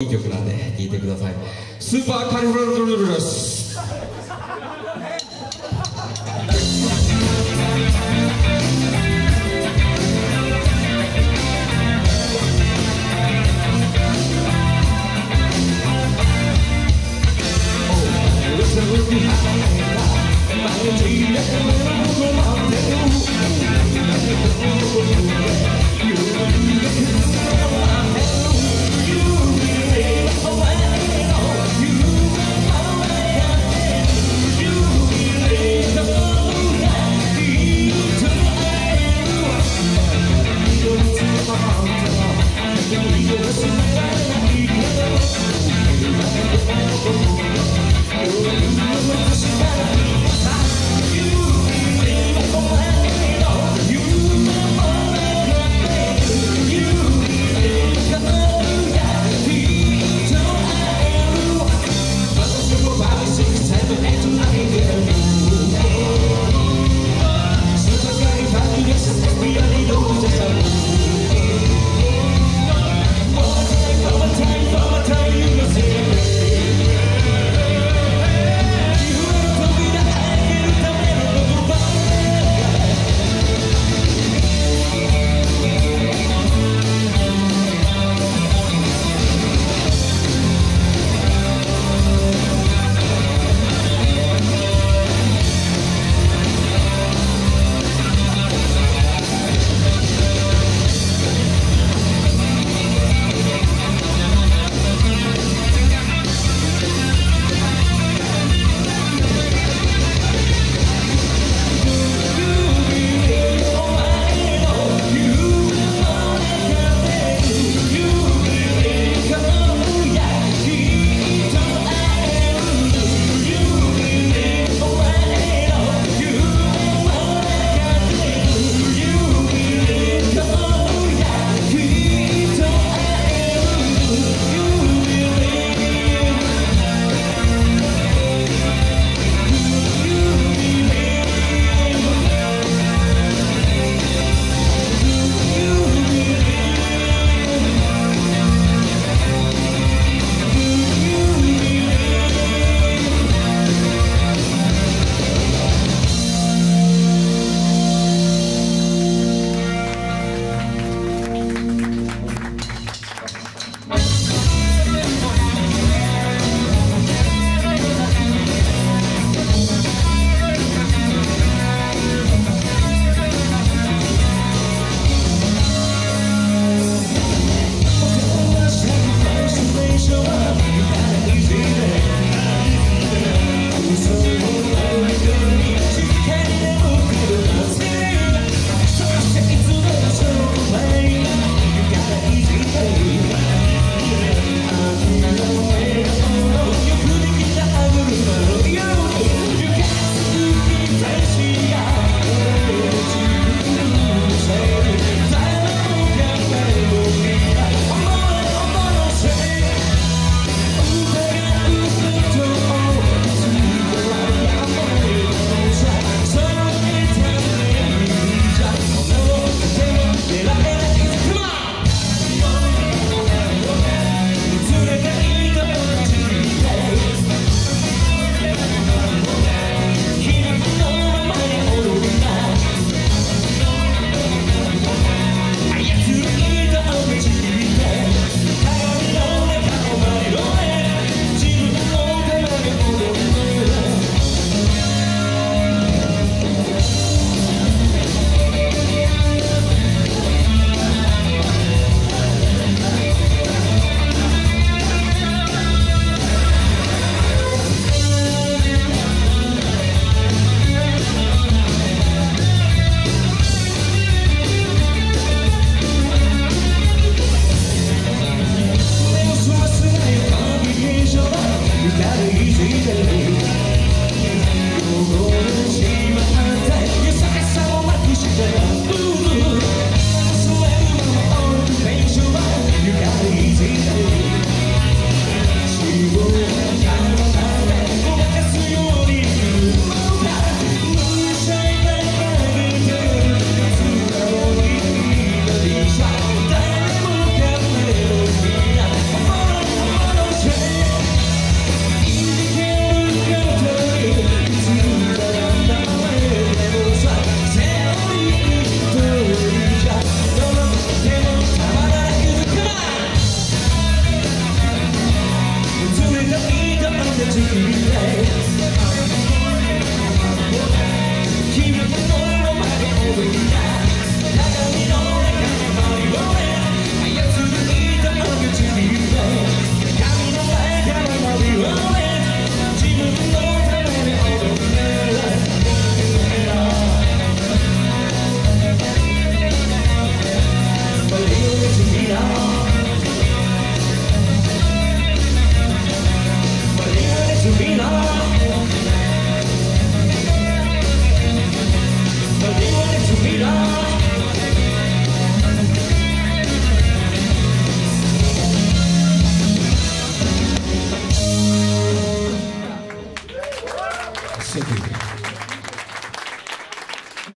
いい曲なんで聴いてください。スーパーカリフラルルルす